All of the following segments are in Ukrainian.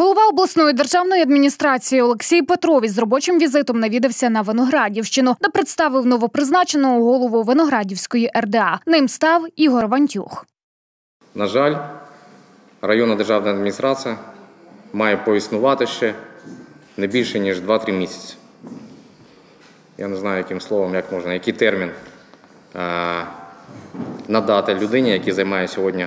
Голова обласної державної адміністрації Олексій Петрович з робочим візитом навідався на Виноградівщину, де представив новопризначеного голову Виноградівської РДА. Ним став Ігор Вантюх. На жаль, районна державна адміністрація має поіснувати ще не більше, ніж 2-3 місяці. Я не знаю, яким словом, як можна, який термін е, надати людині, який займає сьогодні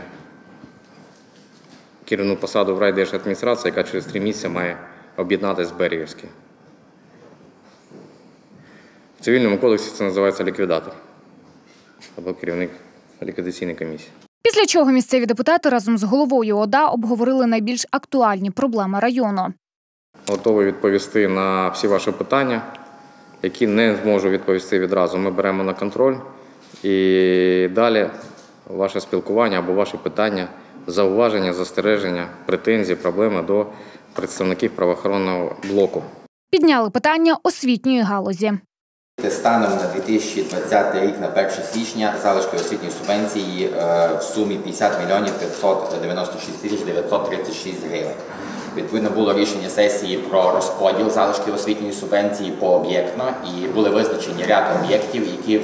керівну посаду в райдержадміністрації, яка через 3 місяці має об'єднатися з Берігівським. В цивільному кодексі це називається ліквідатор або керівник ліквідаційної комісії. Після чого місцеві депутати разом з головою ОДА обговорили найбільш актуальні проблеми району. Готовий відповісти на всі ваші питання, які не зможу відповісти відразу. Ми беремо на контроль і далі ваше спілкування або ваші питання, зауваження, застереження, претензії, проблеми до представників правоохоронного блоку. Підняли питання освітньої галузі. Станом на 2020 рік на 1 січня залишки освітньої субвенції е, в сумі 50 мільйонів 596 тисяч 936 гривень. Відповідно було рішення сесії про розподіл залишків освітньої субвенції пооб'єктно і були визначені ряд об'єктів, які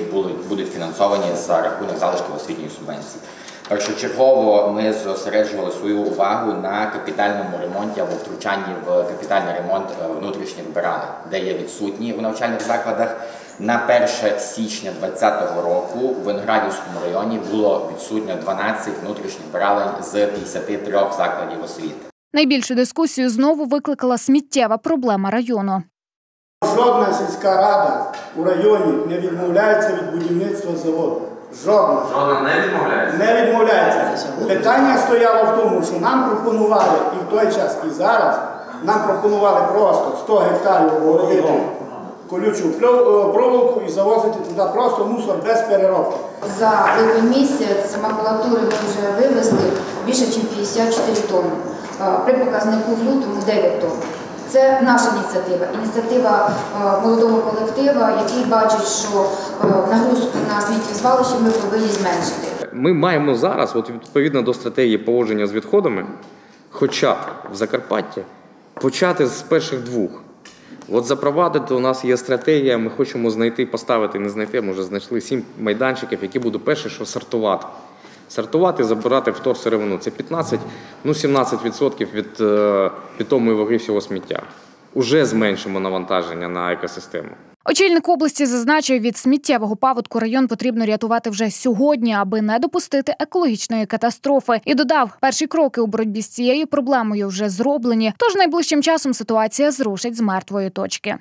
будуть фінансовані за рахунок залишків освітньої субвенції. Першочергово ми зосереджували свою увагу на капітальному ремонті або втручанні в капітальний ремонт е, внутрішніх вбиралень, де є відсутні у навчальних закладах. На 1 січня 2020 року в Виноградівському районі було відсутньо 12 внутрішніх вбиралень з 53 закладів освіти. Найбільшу дискусію знову викликала сміттєва проблема району. Жодна сільська рада у районі не відмовляється від будівництва заводу. Жодна. Жодна не відмовляється. Не відмовляється. Питання стояло в тому, що нам пропонували і в той час, і зараз, нам пропонували просто 100 гектарів обгородити колючу е, проволоку і завозити туди просто мусор без переробки. За липень місяць макулатури ми вже вивезли більше, ніж 54 тонни. Е, При показнику в лютому 9 тонн. Це наша ініціатива. Ініціатива е, молодого колектива, який бачить, що е, нагрузку на сміттєзвалище ми повинні зменшити. Ми маємо зараз, от відповідно до стратегії поводження з відходами, хоча б в Закарпатті, почати з перших двох. От запровадити у нас є стратегія, ми хочемо знайти, поставити, не знайти, може знайшли сім майданчиків, які будуть перше, що сортувати. Сортувати, забирати вторсировину. Це 15, ну 17% від е, питомої ваги всього сміття. Уже зменшимо навантаження на екосистему. Очільник області зазначив, від сміттєвого паводку район потрібно рятувати вже сьогодні, аби не допустити екологічної катастрофи. І додав, перші кроки у боротьбі з цією проблемою вже зроблені. Тож найближчим часом ситуація зрушить з мертвої точки.